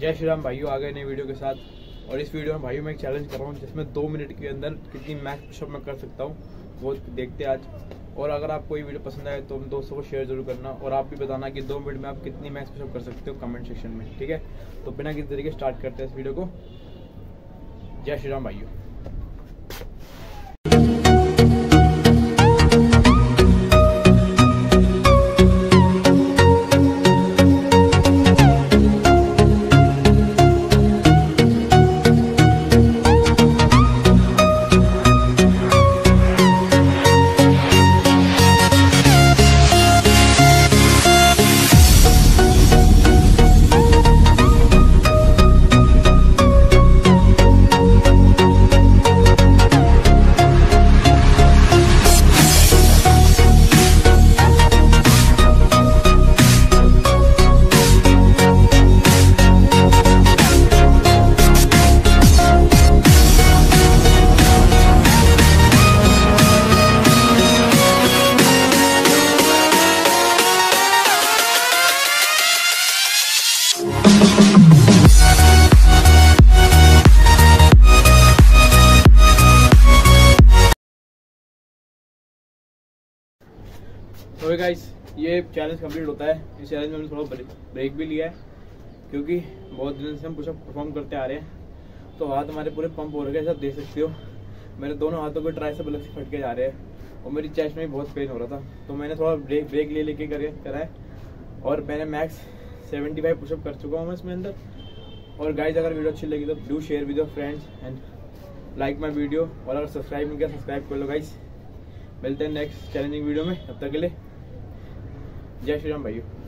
जय श्री राम भाइयों, आ गए नई वीडियो के साथ। और इस वीडियो में भाइयों, मैं एक चैलेंज कर रहा हूँ, जिसमें दो मिनट के अंदर कितनी मैक्स पुशअप मैं कर सकता हूँ, वो देखते आज। और अगर आपको ये वीडियो पसंद आए तो हम दोस्तों को शेयर ज़रूर करना। और आप भी बताना कि दो मिनट में आप कितनी मैक्स पुशअप कर सकते हो कमेंट सेक्शन में, ठीक है? तो बिना किसी तरीके स्टार्ट करते हैं इस वीडियो को। जय श्री राम भाइयों। तो गाइस ये चैलेंज कंप्लीट होता है। इस चैलेंज में हमने थोड़ा ब्रेक भी लिया है, क्योंकि बहुत दिन से हम पुशअप परफॉर्म करते आ रहे हैं। तो हाथ हमारे पूरे पंप हो रहे हैं, सब देख सकते हो। मेरे दोनों हाथों के ट्राई से से फटके जा रहे हैं, और मेरी चेस्ट में भी बहुत पेन हो रहा था। तो मैंने थोड़ा ब्रेक ब्रेक ले लेके करे, करा है। और मैंने मैक्स सेवेंटी फाइव पुशअप कर चुका हूँ मैं इसमें अंदर। और गाइज़ अगर वीडियो अच्छी लगी तो do share with your friends and like my video और अगर सब्सक्राइब नहीं किया सब्सक्राइब कर लो गाइज़ मिलते हैं नेक्स्ट चैलेंजिंग वीडियो में। तब तक के लिए जय श्री राम भाइयों